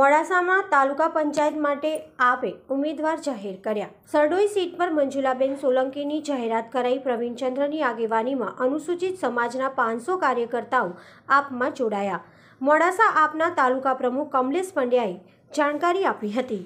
મોડાસામાં તાલુકા પંચાયત માટે આપે ઉમેદવાર જાહેર કર્યા. સરડોઈ સીટ પર મંજુલાબેન સોલંકીની જાહેરાત કરાઈ પ્રવીણચંદ્રની આગેવાનીમાં અનુસૂચિત સમાજના પાંચસો કાર્યકર્તાઓ આપમાં જોડાયા. મોડાસા આપના તાલુકા પ્રમુખ કમલેશ પંડ્યાએ જાણકારી આપી હતી.